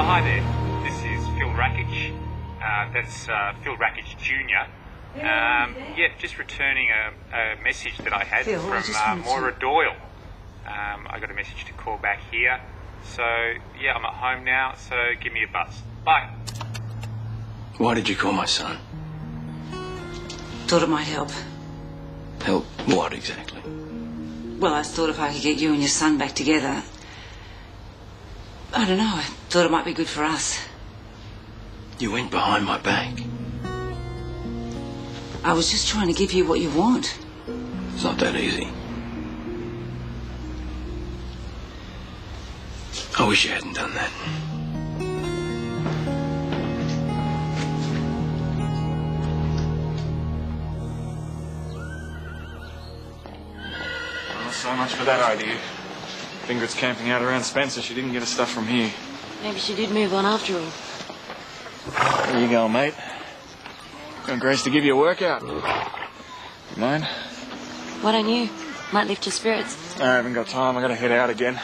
Oh, hi there. This is Phil Rackage. Uh, that's uh, Phil Rackage Jr. Um, yeah, just returning a, a message that I had Phil, from just uh, wanted to- Moira Doyle. Um, I got a message to call back here. So, yeah, I'm at home now, so give me a buzz. Bye. Why did you call my son? Thought it might help. Help what exactly? Well, I thought if I could get you and your son back together. I don't know. I thought it might be good for us. You went behind my back. I was just trying to give you what you want. It's not that easy. I wish you hadn't done that. Well, so much for that idea. Ingrid's camping out around Spencer. She didn't get her stuff from here. Maybe she did move on after all. There you go, mate. Got Grace to give you a workout. You mind? Why don't you? Might lift your spirits. I haven't got time. I gotta head out again.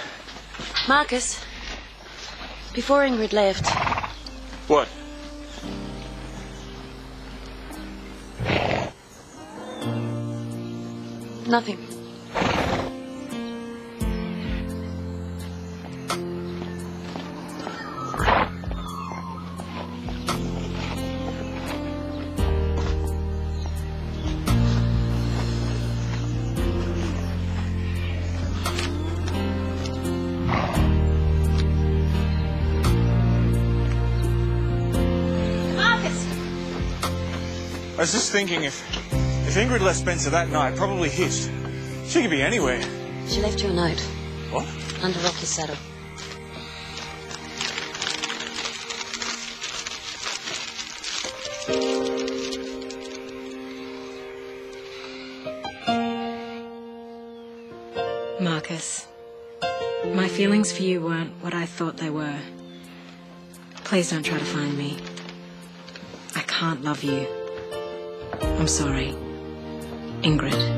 Marcus, before Ingrid left, What? nothing. I was just thinking if if Ingrid left Spencer that night, probably hitched. She could be anywhere. She left you a note What? under Rocky's saddle. Marcus, my feelings for you weren't what I thought they were. Please don't try to find me. I can't love you. I'm sorry. Ingrid.